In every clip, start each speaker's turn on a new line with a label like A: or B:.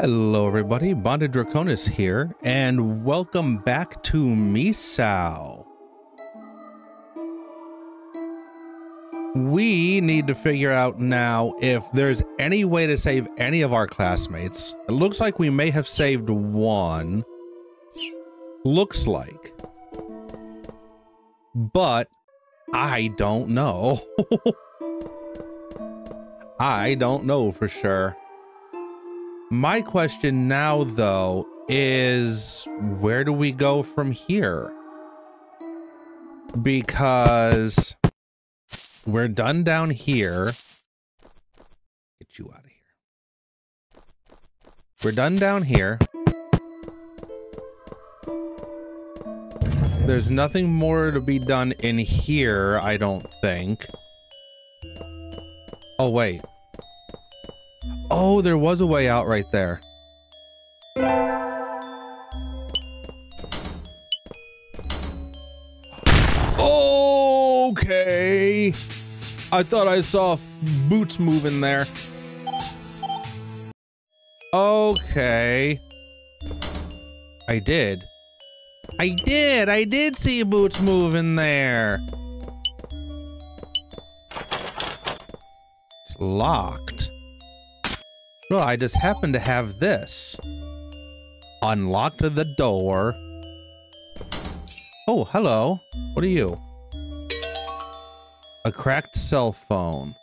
A: Hello everybody, Bonded Draconis here, and welcome back to Misao. We need to figure out now if there's any way to save any of our classmates. It looks like we may have saved one. Looks like. But I don't know. I don't know for sure. My question now, though, is where do we go from here? Because we're done down here. Get you out of here. We're done down here. There's nothing more to be done in here, I don't think. Oh, wait. Oh, there was a way out right there. Okay. I thought I saw boots moving there. Okay. I did. I did. I did see boots moving there. It's locked. Well, I just happen to have this. Unlocked the door. Oh, hello. What are you? A cracked cell phone.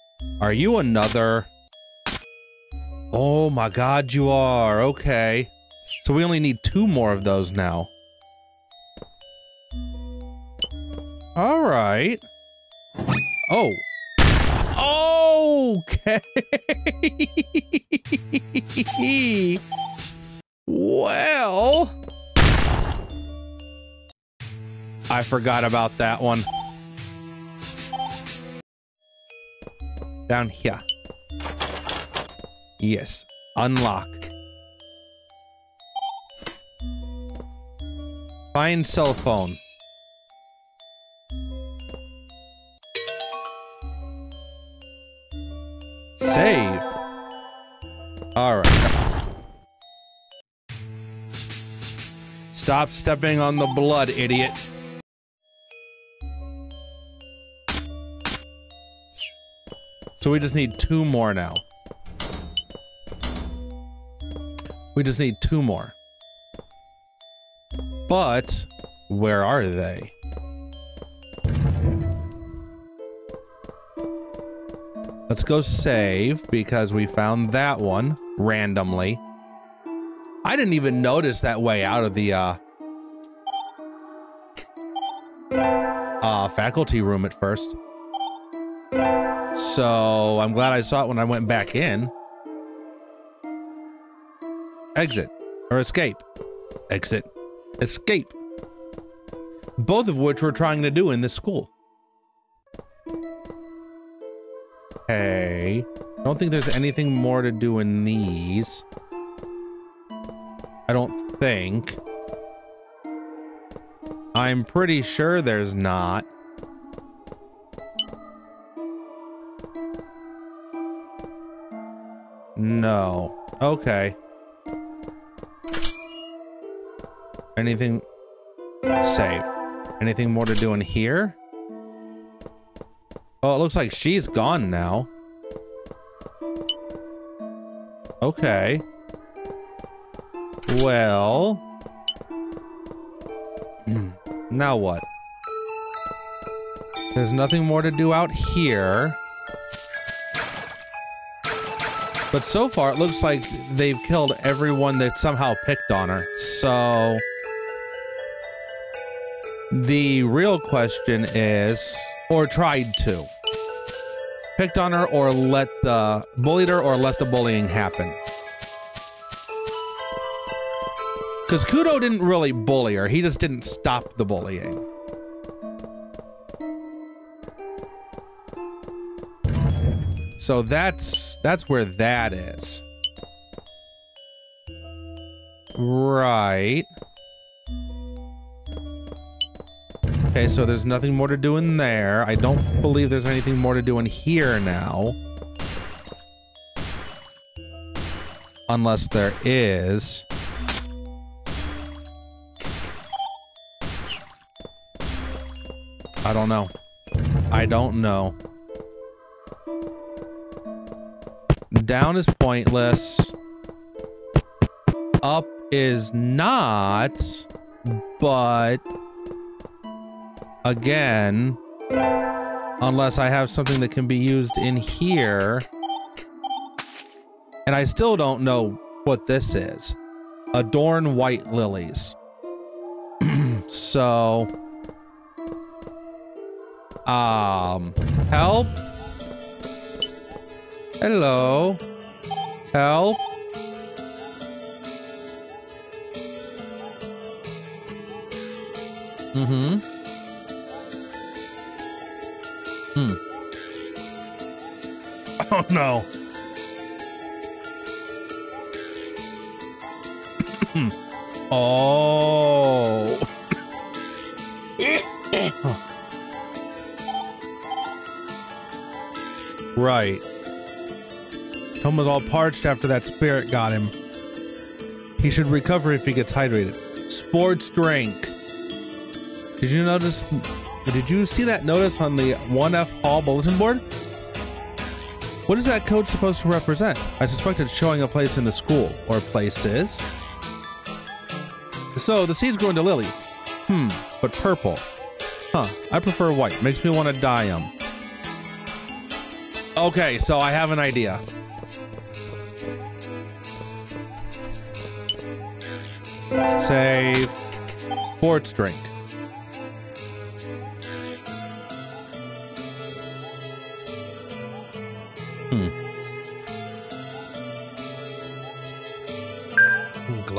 A: Are you another? Oh my god, you are. Okay. So we only need two more of those now. All right. Oh. Okay. well. I forgot about that one. Down here. Yes. Unlock. Find cell phone. Save. All right. Stop stepping on the blood, idiot. So we just need two more now. We just need two more. But where are they? Let's go save because we found that one randomly. I didn't even notice that way out of the uh, uh, faculty room at first. So I'm glad I saw it when I went back in. Exit or escape. Exit. Escape. Both of which we're trying to do in this school. Okay. I don't think there's anything more to do in these. I don't think. I'm pretty sure there's not. No. Okay. Anything... Save. Anything more to do in here? Oh, it looks like she's gone now. Okay. Well... Hmm. now what? There's nothing more to do out here. But so far, it looks like they've killed everyone that somehow picked on her. So... The real question is, or tried to, picked on her or let the, bullied her or let the bullying happen. Because Kudo didn't really bully her, he just didn't stop the bullying. So that's, that's where that is. Right. Okay, so there's nothing more to do in there. I don't believe there's anything more to do in here now. Unless there is. I don't know. I don't know. Down is pointless. Up is not, but again, unless I have something that can be used in here. And I still don't know what this is. Adorn white lilies. so, um, help. Hello. Help. Mm-hmm. Hmm. Oh no. oh. right. Tom was all parched after that spirit got him. He should recover if he gets hydrated. Sports drink. Did you notice? Did you see that notice on the 1F Hall bulletin board? What is that code supposed to represent? I suspect it's showing a place in the school, or places. So, the seeds grow into lilies. Hmm, but purple. Huh, I prefer white. Makes me want to dye them. Okay, so I have an idea. Save sports drink.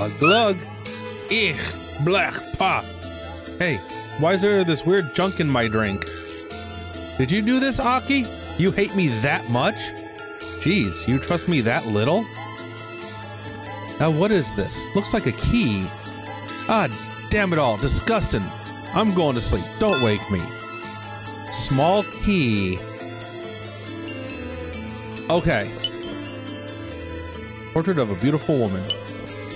A: Glug glug. Ich, black pop. Hey, why is there this weird junk in my drink? Did you do this, Aki? You hate me that much? Jeez, you trust me that little? Now what is this? Looks like a key. Ah, damn it all, disgusting. I'm going to sleep, don't wake me. Small key. Okay. Portrait of a beautiful woman.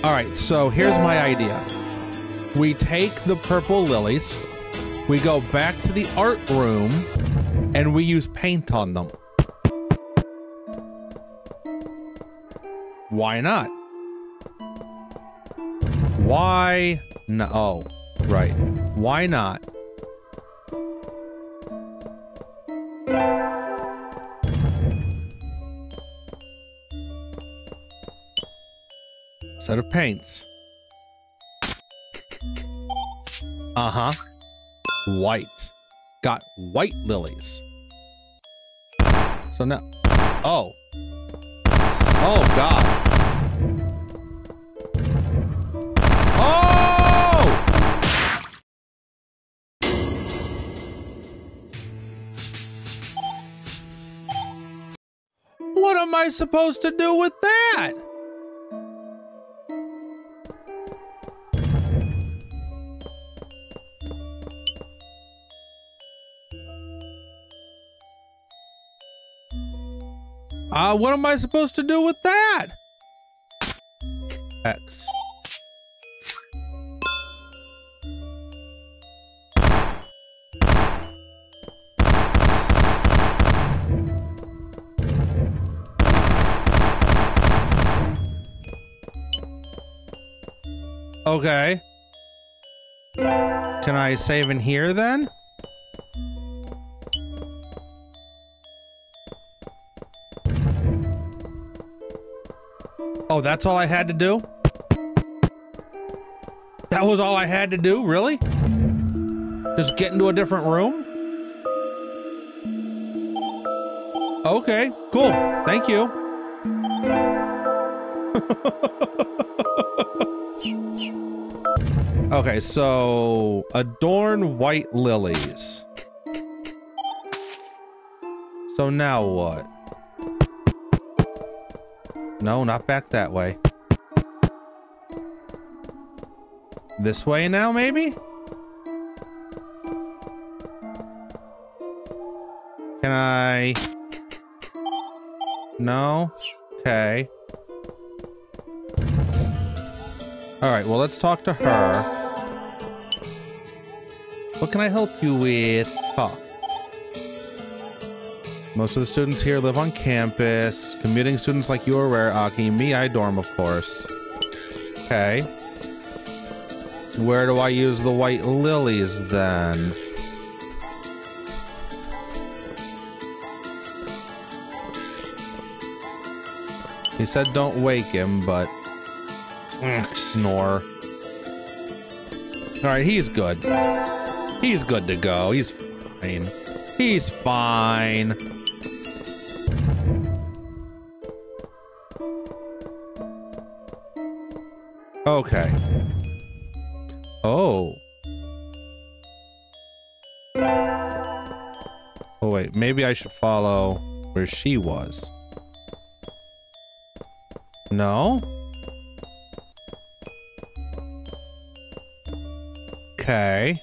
A: All right, so here's my idea. We take the purple lilies, we go back to the art room, and we use paint on them. Why not? Why no? Oh, right. Why not? Set of paints. Uh-huh. White. Got white lilies. So now... Oh. Oh, God. Oh! What am I supposed to do with that? Uh, what am I supposed to do with that? X. Okay. Can I save in here then? That's all I had to do? That was all I had to do? Really? Just get into a different room? Okay, cool. Thank you. okay, so adorn white lilies. So now what? No, not back that way. This way now, maybe? Can I... No? Okay. All right, well, let's talk to her. What can I help you with? Talk. Most of the students here live on campus. Commuting students like you are rare, Aki. Me, I dorm, of course. Okay. Where do I use the white lilies, then? He said don't wake him, but... Snore. Alright, he's good. He's good to go. He's fine. He's fine. Okay. Oh. Oh, wait. Maybe I should follow where she was. No? Okay.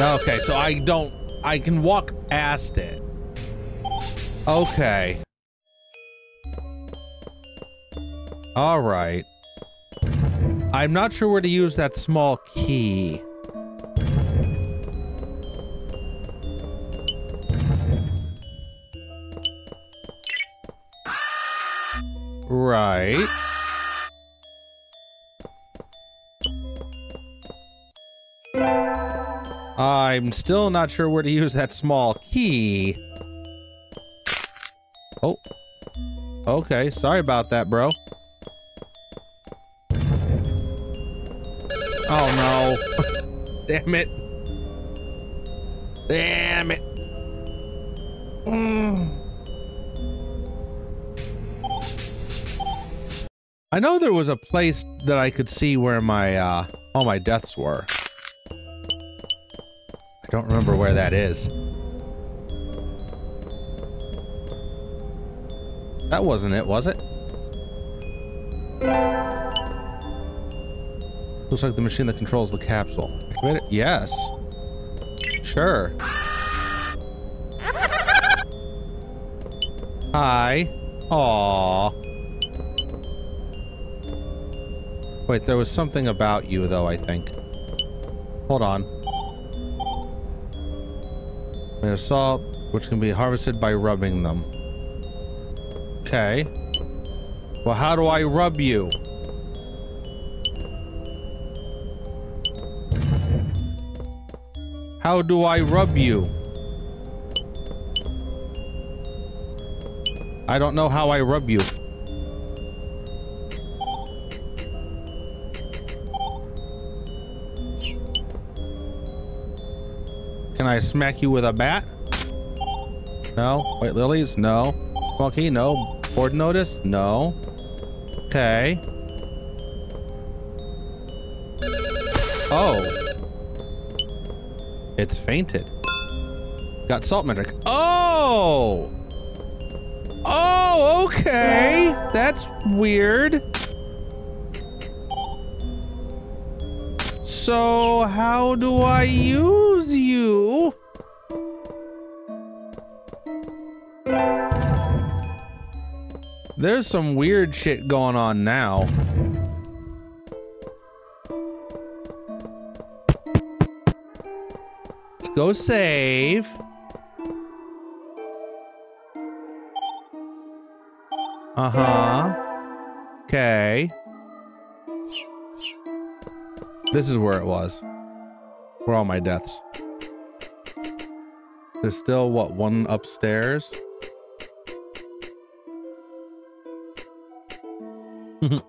A: Okay, so I don't... I can walk past it. Okay. All right. I'm not sure where to use that small key. Right. I'm still not sure where to use that small key. Oh. Okay, sorry about that, bro. Oh no. Damn it. Damn it. Mm. I know there was a place that I could see where my, uh, all my deaths were. I don't remember where that is. That wasn't it, was it? Looks like the machine that controls the capsule. Activate it? Yes. Sure. Hi. Aww. Wait, there was something about you, though, I think. Hold on. Made of salt, which can be harvested by rubbing them. Okay. Well, how do I rub you? How do I rub you? I don't know how I rub you. Can I smack you with a bat? No. White lilies? No. Monkey? No. Board notice? No. Okay. Oh. It's fainted. Got salt magic. Oh! Oh, okay. That's weird. So, how do I use you? There's some weird shit going on now. Let's go save. Uh-huh. Okay. This is where it was. Where all my deaths. There's still, what, one upstairs?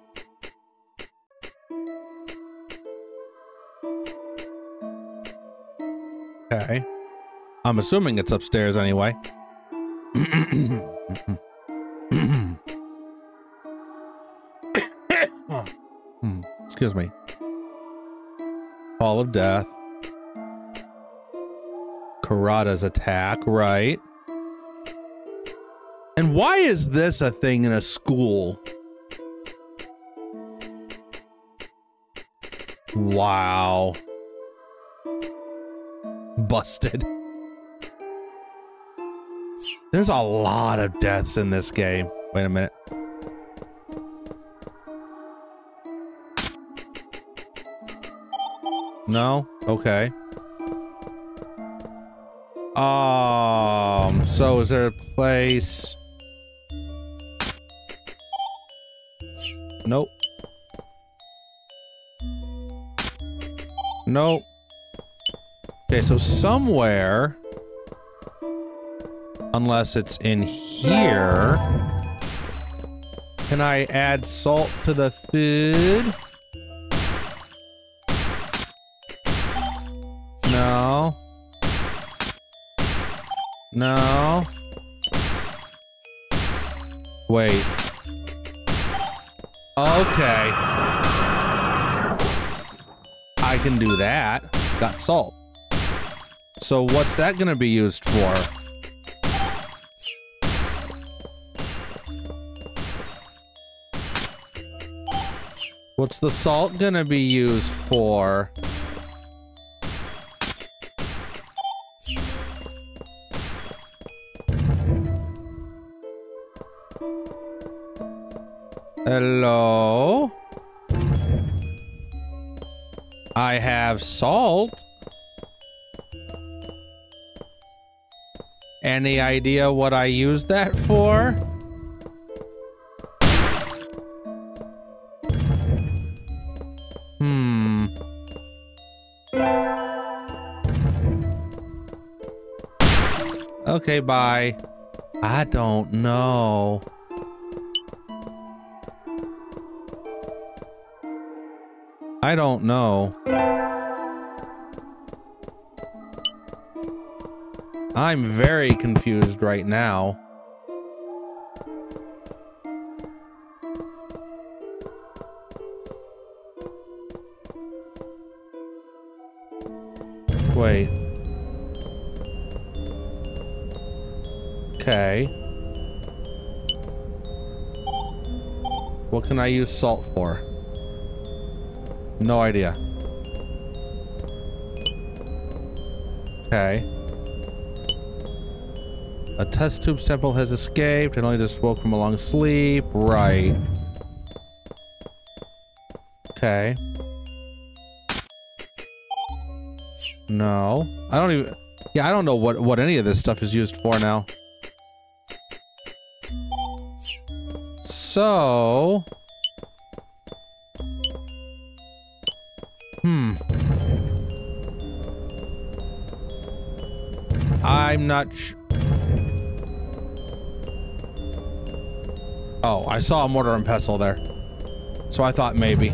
A: okay. I'm assuming it's upstairs anyway. Excuse me. Hall of Death. Karada's attack, right? And why is this a thing in a school? Wow. Busted. There's a lot of deaths in this game. Wait a minute. No? Okay. Um, so is there a place? Nope. Nope. Okay, so somewhere, unless it's in here, can I add salt to the food? No. No. Wait. Okay. I can do that. Got salt. So what's that gonna be used for? What's the salt gonna be used for? I have salt. Any idea what I use that for? Hmm. Okay, bye. I don't know. I don't know. I'm very confused right now. Wait. Okay. What can I use salt for? No idea. Okay. A test tube sample has escaped and only just woke from a long sleep. Right. Okay. No. I don't even... Yeah, I don't know what, what any of this stuff is used for now. So... Hmm. I'm not Oh, I saw a mortar and pestle there. So I thought maybe.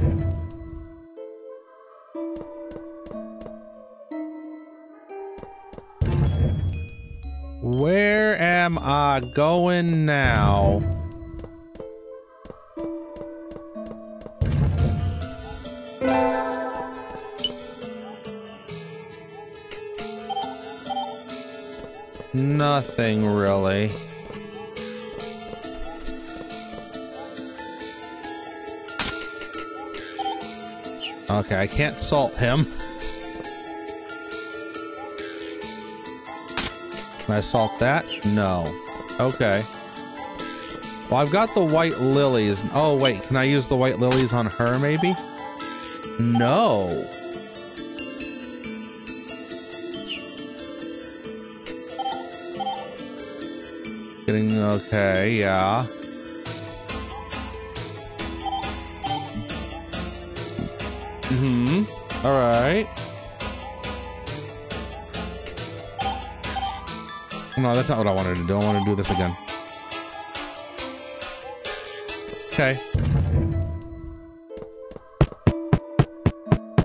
A: Where am I going now? Nothing really. Okay, I can't salt him. Can I salt that? No. Okay. Well, I've got the white lilies. Oh, wait. Can I use the white lilies on her, maybe? No. Getting... Okay, yeah. Mm-hmm. All right. No, that's not what I wanted to do. I want to do this again. Okay.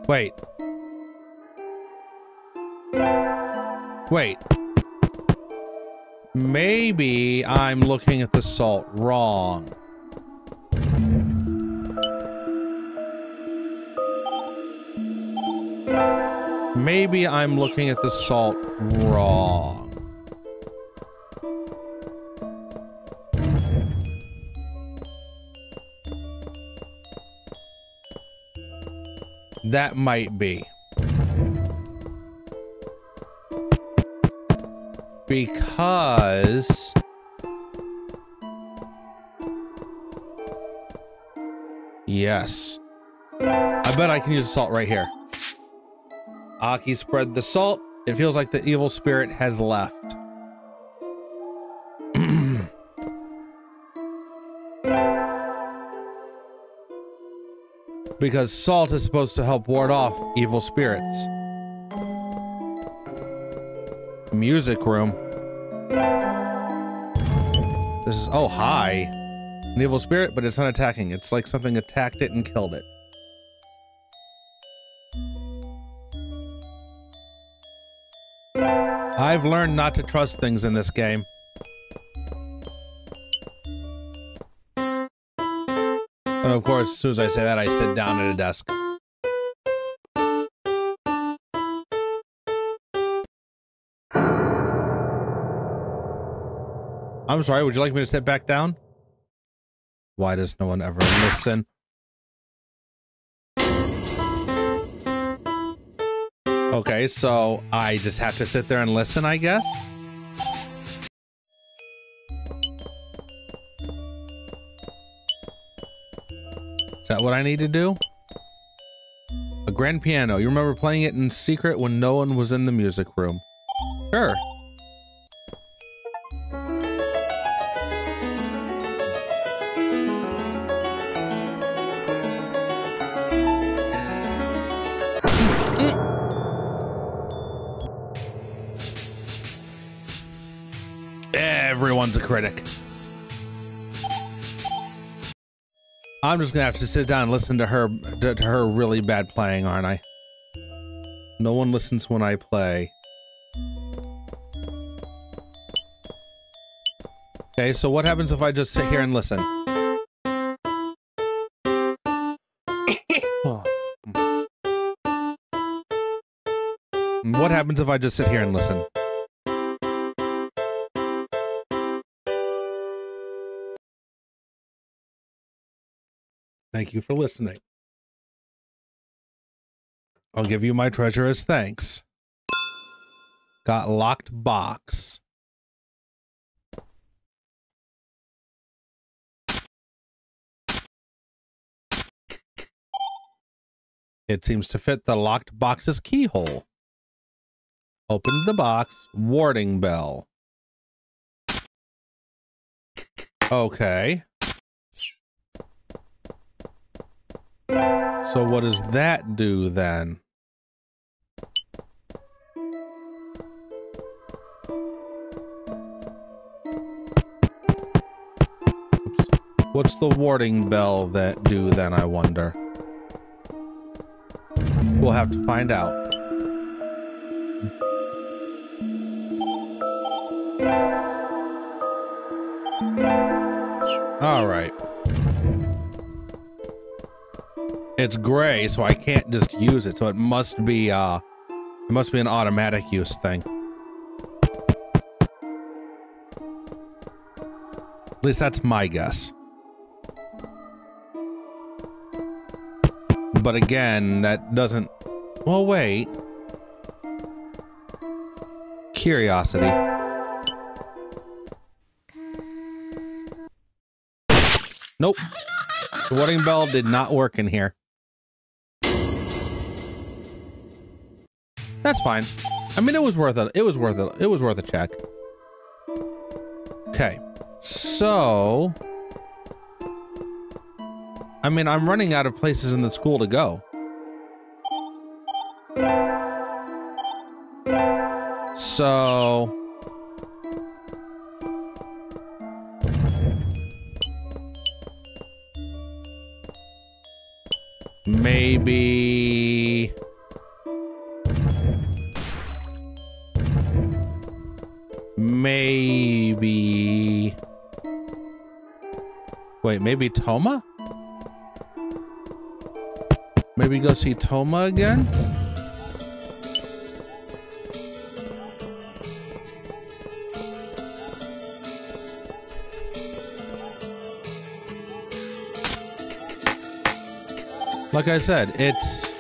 A: Wait. Wait. Maybe I'm looking at the salt wrong. Maybe I'm looking at the salt wrong. That might be. Because... Yes. I bet I can use salt right here. Aki spread the salt. It feels like the evil spirit has left. because salt is supposed to help ward off evil spirits. Music room. This is, oh, hi. An evil spirit, but it's not attacking. It's like something attacked it and killed it. I've learned not to trust things in this game. And of course, as soon as I say that, I sit down at a desk. I'm sorry, would you like me to sit back down? Why does no one ever listen? Okay, so I just have to sit there and listen, I guess? Is that what I need to do? A grand piano. You remember playing it in secret when no one was in the music room? Sure. Critic. I'm just gonna have to sit down and listen to her to, to her really bad playing, aren't I? No one listens when I play. Okay, so what happens if I just sit here and listen? what happens if I just sit here and listen? Thank you for listening. I'll give you my treasure as thanks. Got locked box. It seems to fit the locked box's keyhole. Open the box. Warding bell. Okay. So what does that do then? What's the warding bell that do then, I wonder? We'll have to find out. It's gray, so I can't just use it. So it must be, uh, it must be an automatic use thing. At least that's my guess. But again, that doesn't... Well, wait. Curiosity. Nope. The warding bell did not work in here. That's fine. I mean, it was worth it. It was worth it. It was worth a check. Okay. So... I mean, I'm running out of places in the school to go. So... Maybe... maybe Toma? Maybe go see Toma again? Like I said, it's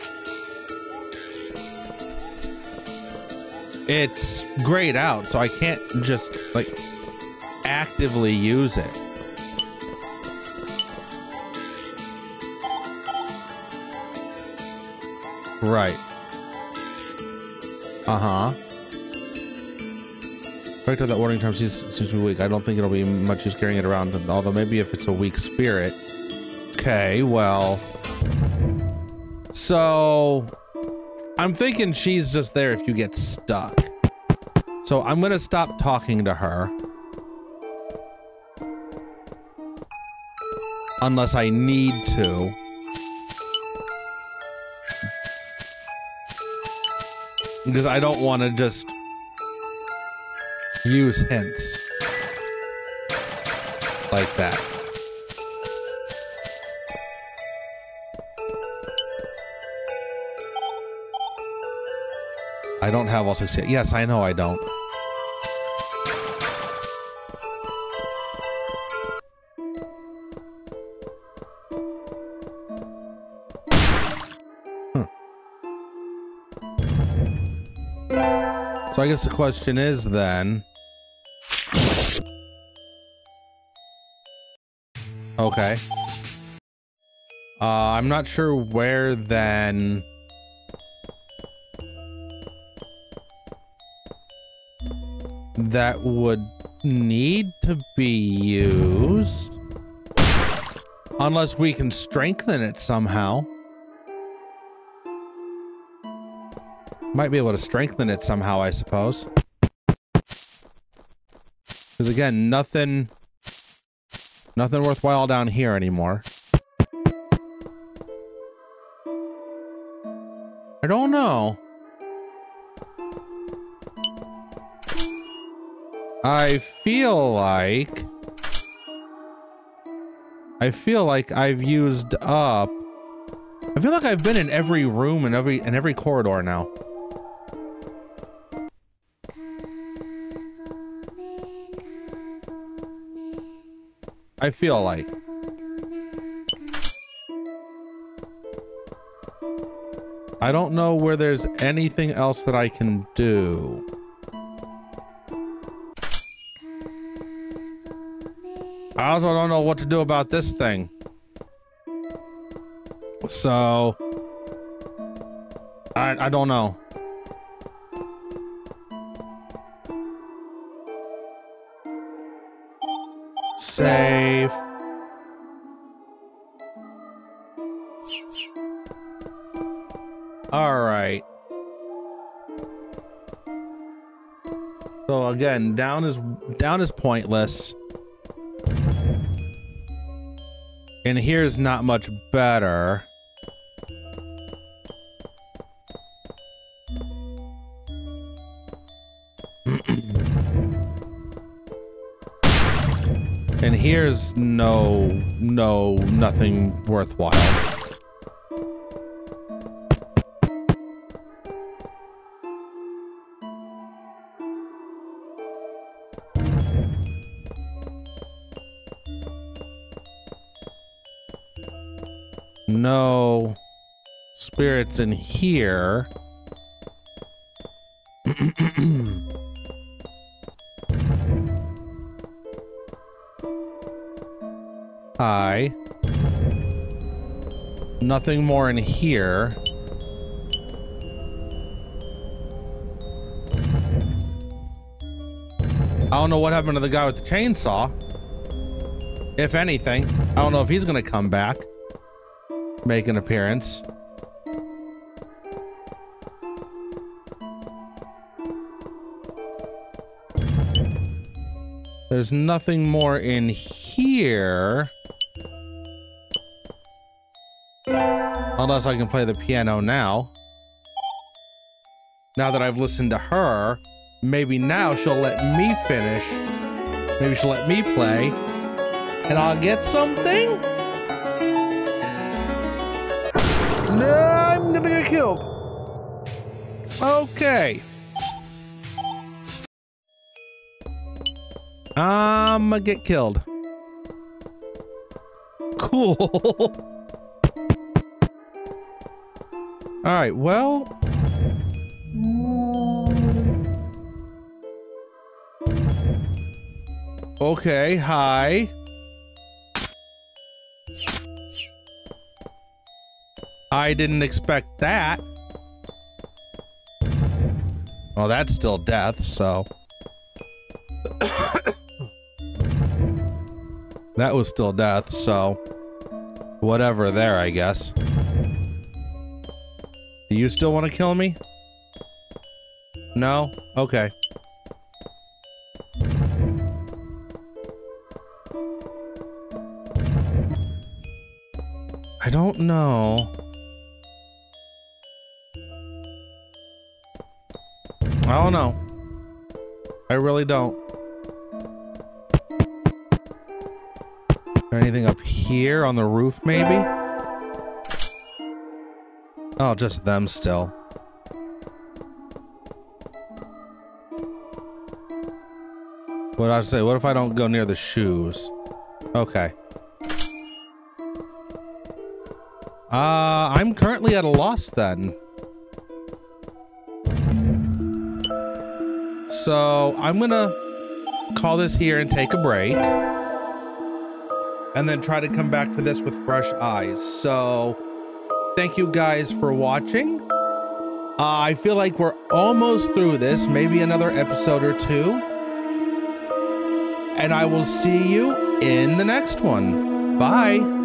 A: it's grayed out, so I can't just like actively use it. Right. Uh-huh. Character that warding charm seems, seems to be weak. I don't think it'll be much use carrying it around, although maybe if it's a weak spirit. Okay, well... So... I'm thinking she's just there if you get stuck. So I'm gonna stop talking to her. Unless I need to. Because I don't want to just use hints like that. I don't have all six yet. Yes, I know I don't. So I guess the question is then... Okay. Uh, I'm not sure where then... That would need to be used. Unless we can strengthen it somehow. Might be able to strengthen it somehow, I suppose. Because again, nothing... Nothing worthwhile down here anymore. I don't know. I feel like... I feel like I've used up... I feel like I've been in every room and every in every corridor now. I feel like. I don't know where there's anything else that I can do. I also don't know what to do about this thing. So... I, I don't know. Save. All right. So again, down is down is pointless. And here's not much better. No, no, nothing worthwhile. No spirits in here. Hi. Nothing more in here. I don't know what happened to the guy with the chainsaw. If anything. I don't know if he's gonna come back. Make an appearance. There's nothing more in here. Unless I can play the piano now. Now that I've listened to her, maybe now she'll let me finish. Maybe she'll let me play. And I'll get something? No, I'm gonna get killed. Okay. I'm gonna get killed. Cool. Alright, well... Okay, hi. I didn't expect that. Well, that's still death, so... that was still death, so... Whatever there, I guess. You still want to kill me? No? Okay. I don't know. I don't know. I really don't. anything up here on the roof, maybe? Oh, just them still. What I say? What if I don't go near the shoes? Okay. Uh, I'm currently at a loss then. So I'm gonna call this here and take a break. And then try to come back to this with fresh eyes. So thank you guys for watching. Uh, I feel like we're almost through this, maybe another episode or two. And I will see you in the next one. Bye.